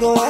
little